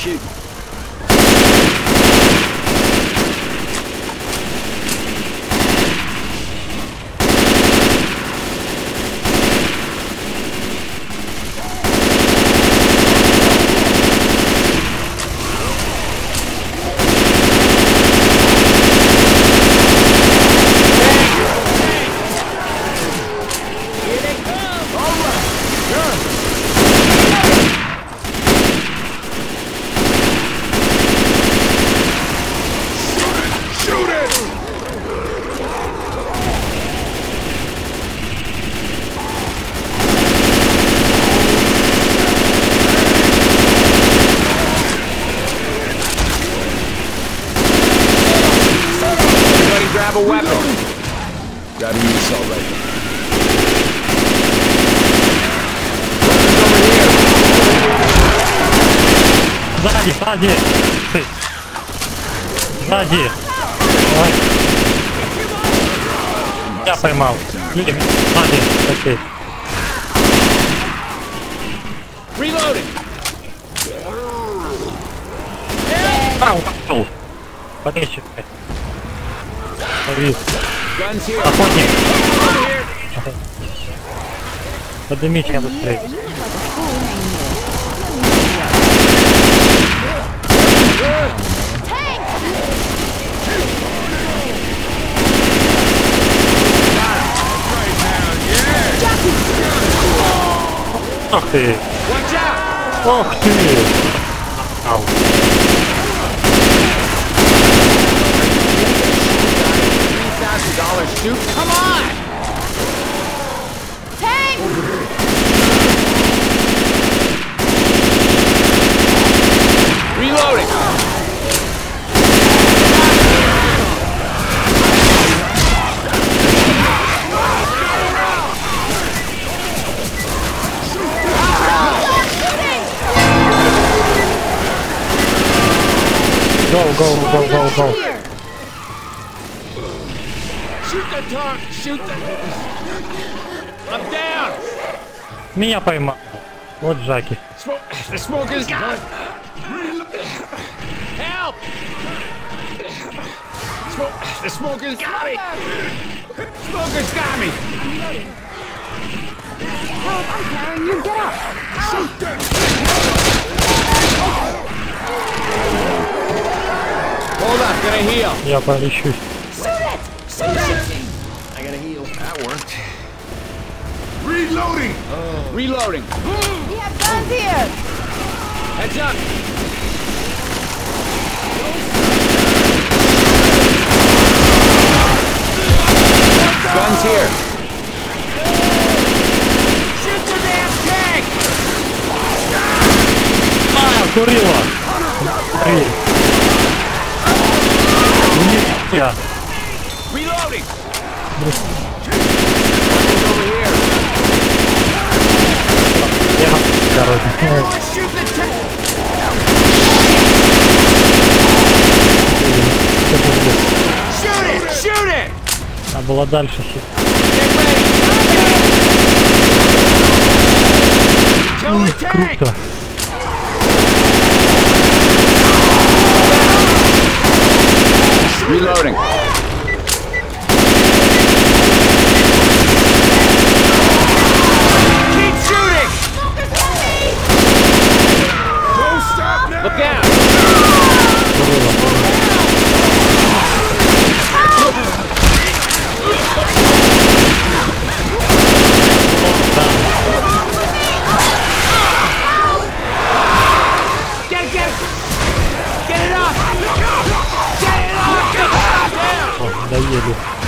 shoot. Сзади, сзади! Ты. Сзади! Давай. Я поймал. Или сзади, окей. Reloading. А, упал. Подъезжай. Here. охотник. Поднимите меня быстрее. Stop it! Watch out! Fuck you! Ow. $3,000? Come on! Tank! Go, go, go, go, go. Shoot the target. Shoot the. I'm down. Меня поймал. Вот Жаки. Smoke. The smoker's got. Help. Smoke. The smoker's got me. Smoker's got me. Help, I'm carrying you. Get up. Hold of us gonna heal. Yeah, but he shoot. Shoot it! Shoot it! I gotta heal. That worked. Reloading! Oh. Reloading. We have guns here! Heads up! Guns here! Shoot the damn tank! Mile, gorilla! Hunter, Я. Reloading. Я. Короче. Надо было дальше tank! Круто. Reloading. Yeah.